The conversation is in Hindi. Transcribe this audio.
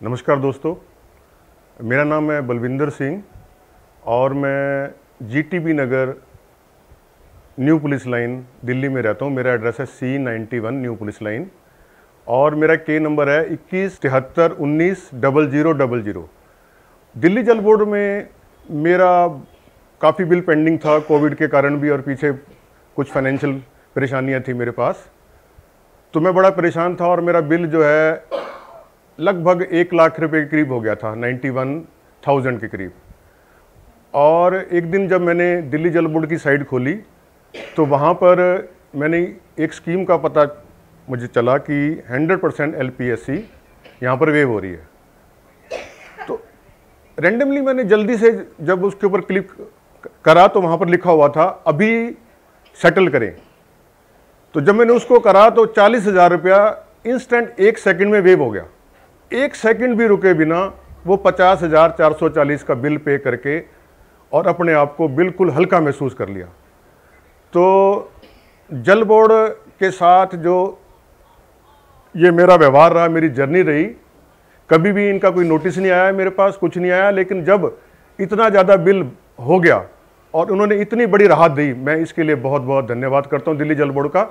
नमस्कार दोस्तों। मेरा नाम है बलविंदर सिंह और मैं GTB Nagar new police line Delhi में रहता हूँ। मेरा एड्रेस है C ninety one new police line और मेरा के नंबर है इक्कीस तिहत्तर उन्नीस double zero double zero. Delhi Jal Board में मेरा काफ़ी बिल पेंडिंग था, कोविड के कारण भी और पीछे कुछ फाइनेंशियल परेशानियाँ थी मेरे पास। तो मैं बड़ा परेशान था और मेरा बिल जो है लगभग एक लाख रुपए के करीब हो गया था नाइन्टी वन थाउज़ेंड के करीब। और एक दिन जब मैंने दिल्ली जल बोर्ड की साइट खोली तो वहाँ पर मैंने एक स्कीम का पता मुझे चला कि 100 percent L P S C यहाँ पर वेव हो रही है। तो रेंडमली मैंने जल्दी से जब उसके ऊपर क्लिक करा तो वहाँ पर लिखा हुआ था, अभी सेटल करें। तो जब मैंने उसको करा तो चालीस हज़ार रुपया इंस्टेंट एक सेकंड में वेव हो गया। एक सेकंड भी रुके बिना वो पचास हज़ार चार सौ चालीस का बिल पे करके और अपने आप को बिल्कुल हल्का महसूस कर लिया। तो जल बोर्ड के साथ जो ये मेरा व्यवहार रहा, मेरी जर्नी रही, कभी भी इनका कोई नोटिस नहीं आया मेरे पास, कुछ नहीं आया, लेकिन जब इतना ज़्यादा बिल हो गया और उन्होंने इतनी बड़ी राहत दी, मैं इसके लिए बहुत बहुत धन्यवाद करता हूँ दिल्ली जल बोर्ड का।